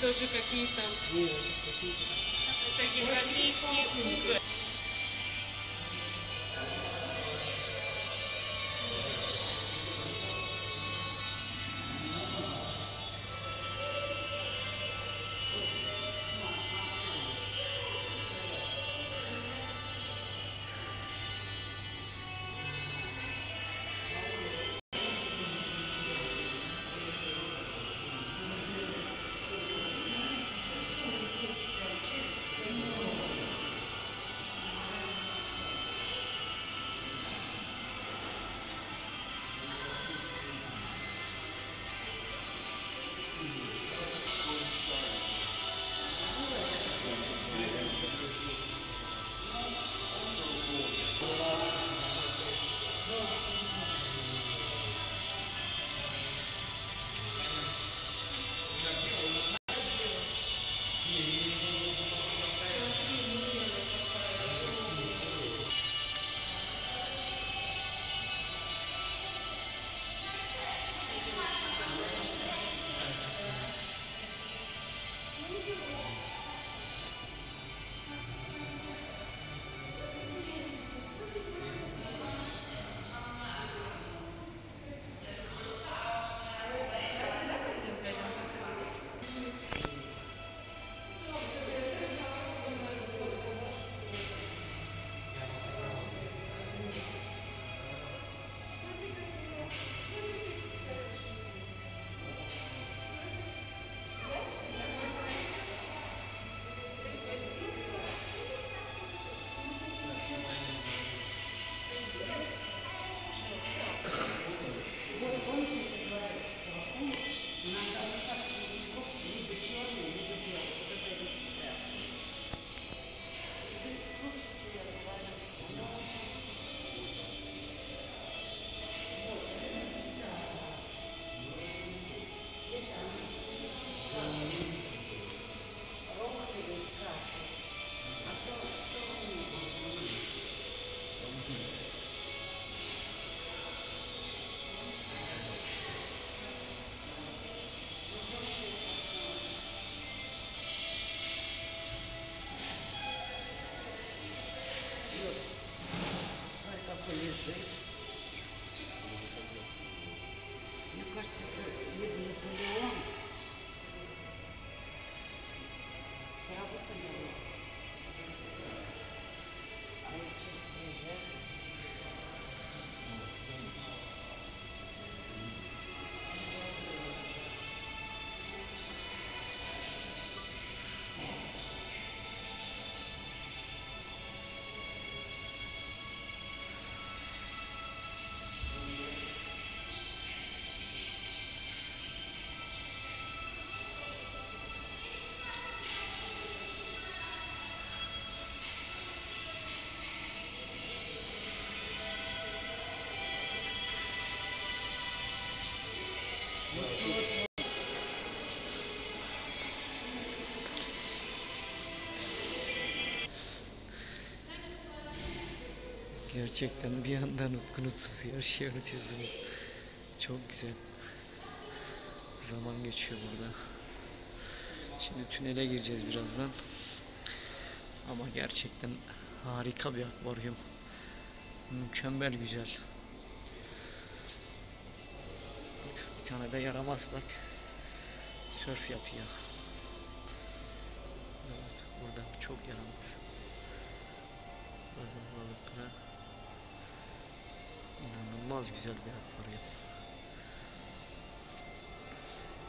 тоже какие-то это европейские такие Gerçekten bir yandan utkunuz her şeyi öğretiyorsunuz. Çok güzel. Zaman geçiyor burada. Şimdi tünele gireceğiz birazdan. Ama gerçekten harika bir akvaryum. Mükemmel güzel. Bak, bir tane de yaramaz bak. Sörf yapıyor. Evet, burada çok yaramaz. Balıklara. İnanılmaz güzel bir akvaryum.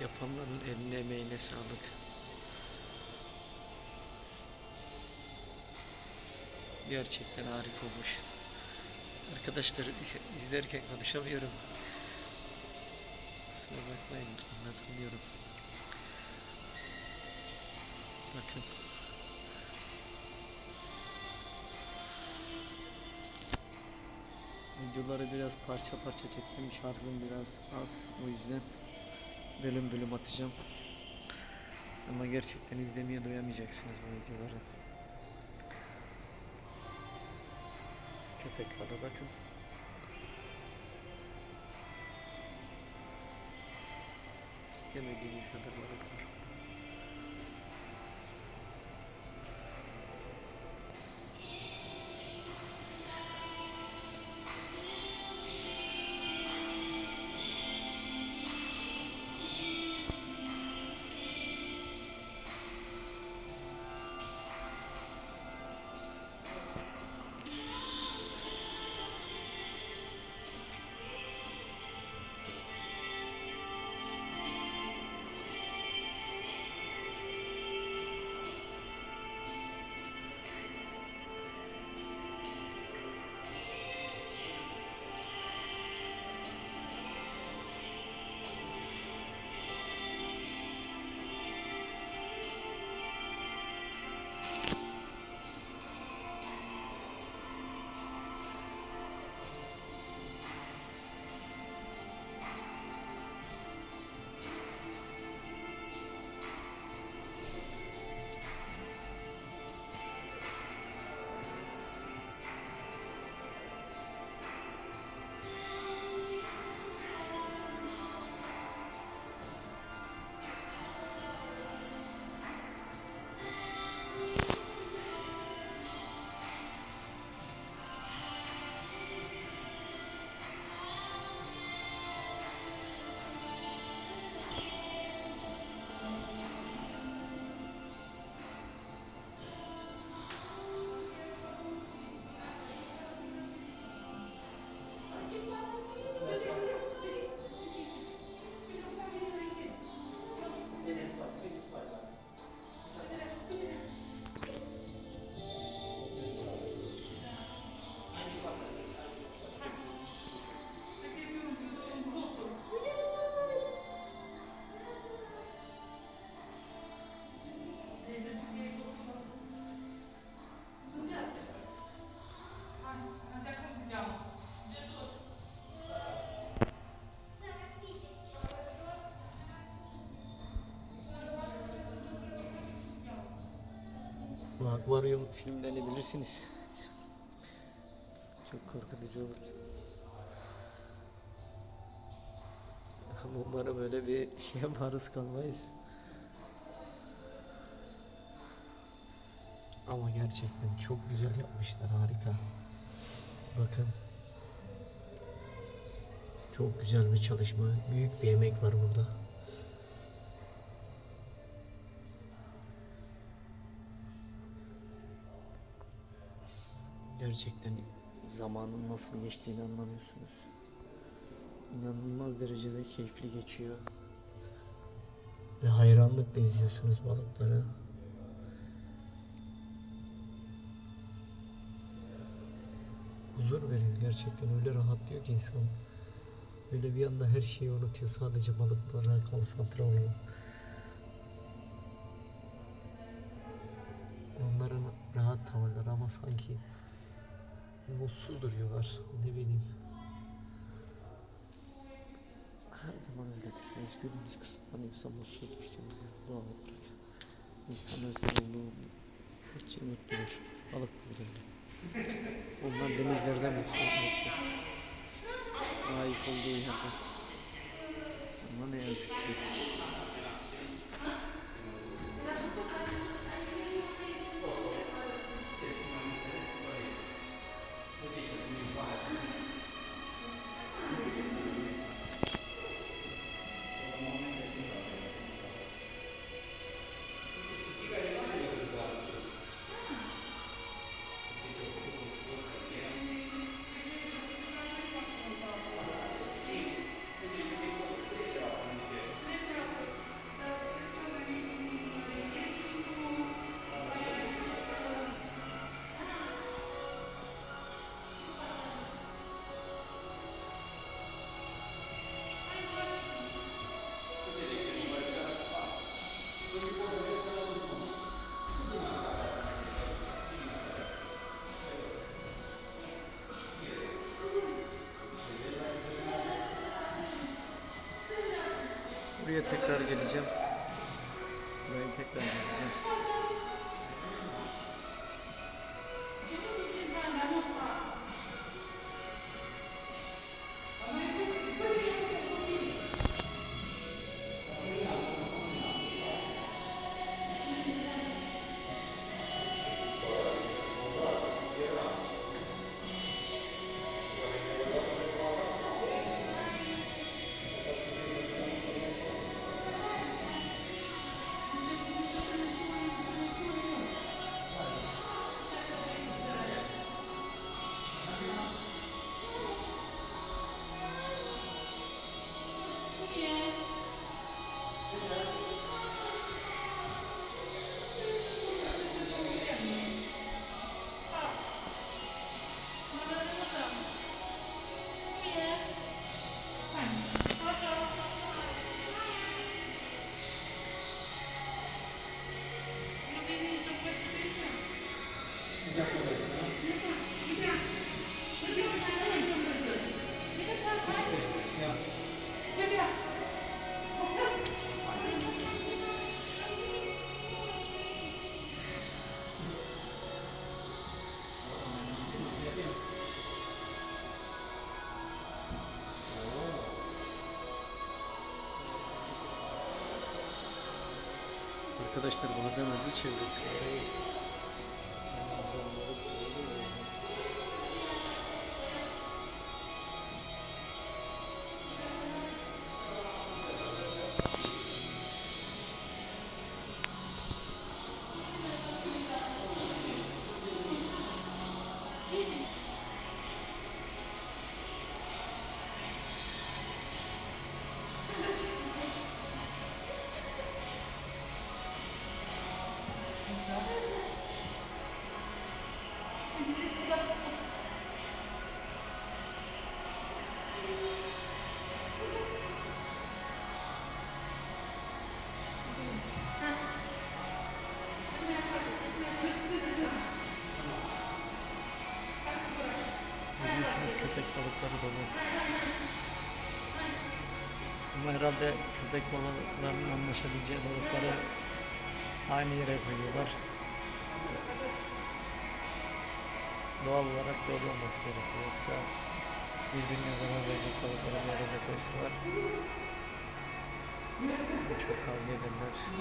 Yapanların eline emeğine sağlık. Gerçekten harika olmuş. Arkadaşlar izlerken konuşamıyorum. Kusura bakmayın anlatamıyorum. Bakın. Videoları biraz parça parça çektim. Şarjım biraz az. O yüzden bölüm bölüm atacağım. Ama gerçekten izlemeye doyamayacaksınız bu videoları. Köpek balığı bakın. İstemediğiniz kadar balık var. Akvaryum filmlerini bilirsiniz. Çok korkutucu olur. Umarım öyle bir şeye maruz kalmayız. Ama gerçekten çok güzel yapmışlar harika. Bakın. Çok güzel bir çalışma. Büyük bir emek var burada. Gerçekten zamanın nasıl geçtiğini anlamıyorsunuz. İnanılmaz derecede keyifli geçiyor. Ve hayranlıkla izliyorsunuz balıkları. Huzur veriyor gerçekten öyle rahatlıyor ki insan. Öyle bir anda her şeyi unutuyor sadece balıklara konsantre oluyor. Onların rahat tavırları ama sanki mutsuz duruyorlar. Ne bileyim. Her zaman öyledir. Özgürlüğünüz kısıtlanıyorsa mutsuz düştüğünüz doğal olarak. İnsan özgür olduğu hiç mutludur. Balık bulduğunda. Onlar denizlerden mutlu. mutlu. Layık olduğu yerde. Ama ne yazık ki. Buraya tekrar geleceğim. Burayı tekrar gezeceğim. Arkadaşlar bazen hızlı çevirip balıkları dolu. Ama herhalde köpek balıklarının anlaşabileceği balıkları aynı yere koyuyorlar. Doğal olarak böyle olması gerekiyor. Yoksa birbirine zarar verecek balıkları bir arada koysalar çok kavga ederler.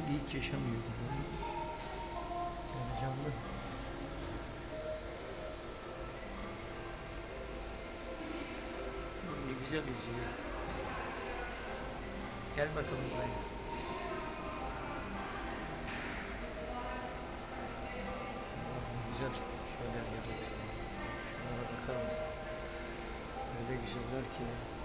Sanki hiç yaşamıyor gibi. Yani canlı. Ne güzel yüzüyor. Gel bakalım buraya. Güzel şöyle yapalım. Şunlara bakar mısın? Öyle güzeller ki.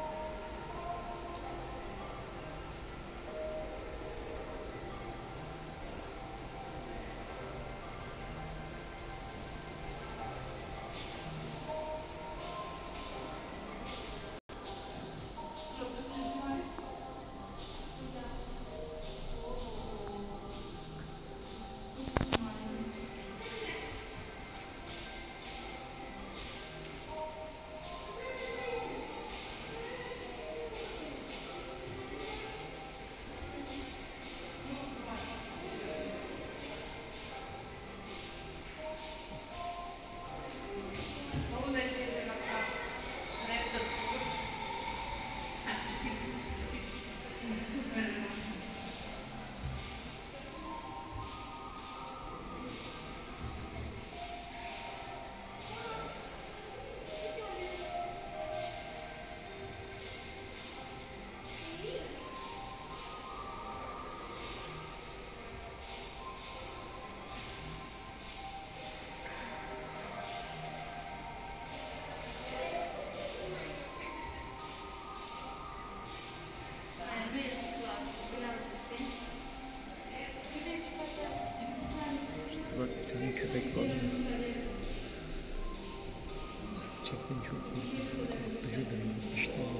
Gerçekten çok korkutucu duruyor. Dişleri.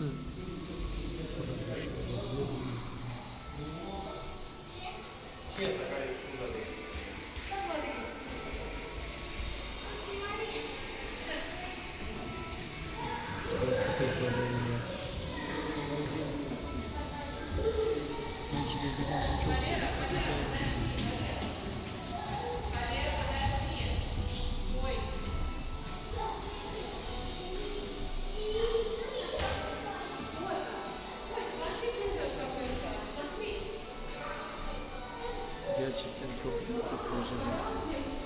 嗯 Gerçekten çok büyük bir proje.